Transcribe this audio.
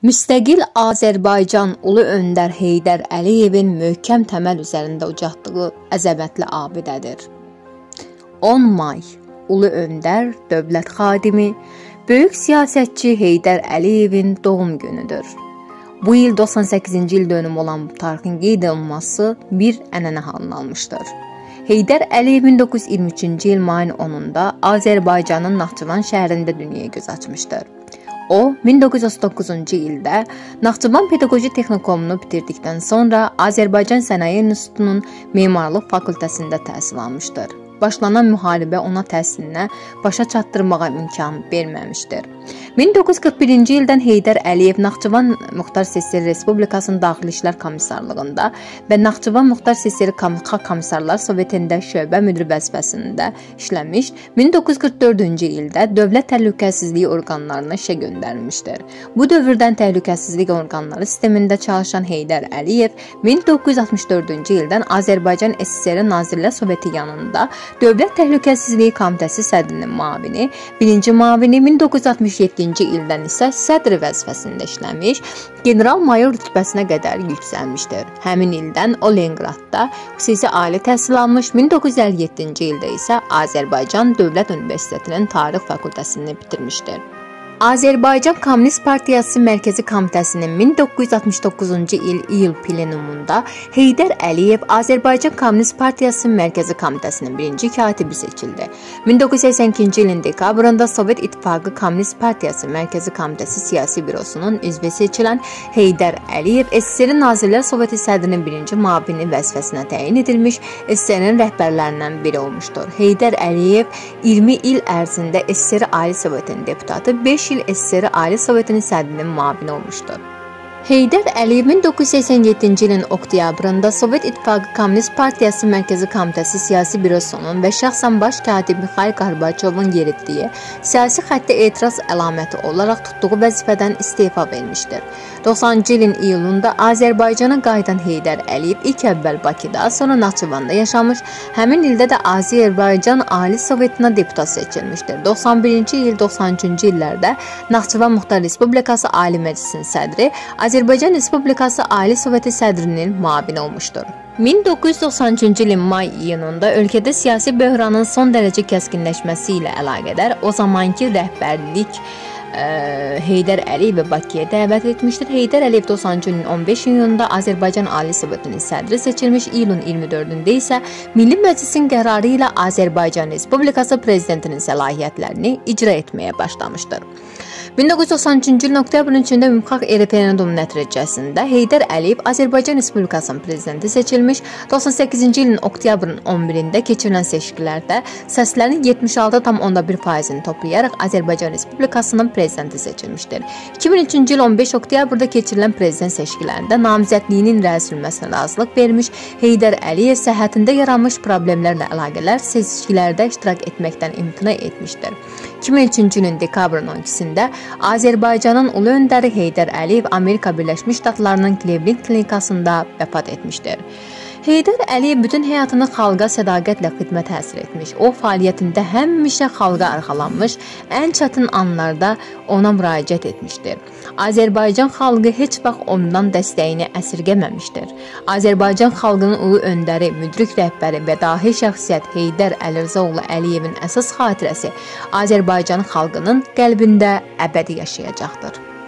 Müstəqil Azərbaycan Ulu Öndər Heydər Əliyevin möhkəm təməl üzərində ucaltdığı əzəmətli abidədir. 10 may Ulu Öndər, dövlət xadimi, böyük siyasətçi Heydər Əliyevin doğum günüdür. Bu il 98-ci il dönümü olan bu tarixin qeyd olunması bir ənənə halını almışdır. Heydər Əliyev 1923-cü il mayın 10-da Azərbaycanın Naxçıvan şəhərində dünyaya göz açmışdır. O 1939-cu ildə Naxçıvan Pedaqoji Texnikumunu bitirdikdən sonra Azərbaycan Sənaye İnstitutunun memarlıq fakültəsində təhsil almışdır başlanan müharibə ona təhsilinə başa çatdırmağa imkan verməmişdir. 1941-ci ildən Heydər Əliyev Naxçıvan Muxtar SSR Respublikasının Daxili İşlər Komissarlığında və Naxçıvan Muxtar SSR Komissarlar Sovetində şöbə müdiri vəzifəsində işləmiş, 1944-cü ildə Dövlət Təhlükəsizliyi orqanlarına işə göndərilmişdir. Bu dövrdən təhlükəsizlik orqanları sistemində çalışan Heydər Əliyev 1964-cü ildən Azərbaycan SSR Nazirlər Soveti yanında Dövlət Təhlükəsizliyi Komitəsi sədrinin müavini, birinci müavini 1967-ci ildən isə sədr vəzifəsində işləmiş, general-mayor rütbəsinə qədər yüksəlmişdir. Həmin ildən o Leninqradda xüsusi ali təhsil almış, 1957-ci ildə isə Azərbaycan Dövlət Universitetinin Tarix fakültəsini bitirmişdir. Azərbaycan Kommunist Partiyası Mərkəzi Komitəsinin 1969-cu il iyul plenumunda Heydər Əliyev Azərbaycan Kommunist Partiyası Mərkəzi Komitəsinin birinci katibi seçildi. 1982-ci ilin dekabrında Sovet İttifaqı Kommunist Partiyası Mərkəzi Komitəsi siyasi bürosunun üzvü seçilən Heydər Əliyev SSR Nazirlər Soveti sədrinin birinci müavini vəzifəsinə təyin edilmiş SSR-nin rəhbərlərindən biri olmuşdur. Heydər Əliyev 20 il ərzində SSR Ali Sovetinin deputatı, 5 il SSR Ali Sovetinin sədrinin müavini olmuşdur. Heydər Əliyev 1987-ci ilin oktyabrında Sovet İttifaqı Kommunist Partiyası Mərkəzi Komitəsi siyasi bürosunun və şəxsən baş katib Mixail Qorbaçovun yeritdiyi siyasi xəttə etiraz əlaməti olaraq tutduğu vəzifədən istefa vermişdir. 90-cı ilin iyulunda Azərbaycana qayıdan Heydər Əliyev ilk əvvəl Bakıda, sonra Naxçıvanda yaşamış, həmin ildə də Azərbaycan Ali Sovetinə deputat seçilmişdir. 91-ci il, 93-cü illərdə Naxçıvan Muxtar Respublikası Ali Məclisinin sədri, Azərbaycan Respublikası Ali Soveti sədrinin müavini olmuşdur. 1993-cü ilin may-iyununda ölkədə siyasi böhranın son dərəcə kəskinləşməsi ilə əlaqədar o zamanki rəhbərlik Heydər Əliyevi Bakıya dəvət etmişdir. Heydər Əliyev 90-cı ilin 15 iyununda Azərbaycan Ali Sovetinin sədri seçilmiş, iyulun 24-də isə Milli Məclisin qərarı ilə Azərbaycan Respublikası prezidentinin səlahiyyətlərini icra etməyə başlamışdır. 1993-cü ilin oktyabrın 3-də ümumxalq referendumu nəticəsində Heydər Əliyev Azərbaycan Respublikasının prezidenti seçilmiş. 98-ci ilin oktyabrın 11-də keçirilən seçkilərdə səslərin 76,1%-ni toplayaraq Azərbaycan Respublikasının prezidenti seçilmişdir. 2003-cü il 15 oktyabrda keçirilən prezident seçkilərində namizədliyinin rəsmiləşməsinə razılıq vermiş. Heydər Əliyev səhhətində yaranmış problemlərlə əlaqələr seçkilərdə iştirak etməkdən imtina etmişdir. 2003-cü ilin dekabrın 12-sində Azərbaycanın ulu öndəri Heydər Əliyev Amerika Birləşmiş Ştatlarının Cleveland klinikasında vəfat etmişdir. Heydər Əliyev bütün həyatını xalqa sədaqətlə xidmət həsr etmiş. O fəaliyyətində həmişə xalqa arxalanmış, ən çətin anlarda ona müraciət etmişdir. Azərbaycan xalqı heç vaxt ondan dəstəyini əsirgəməmişdir. Azərbaycan xalqının ulu öndəri, müdrik rəhbəri və dahi şəxsiyyət Heydər Əlirzaoğlu Əliyevin əsas xatirəsi Azərbaycan xalqının qəlbində əbədi yaşayacaqdır.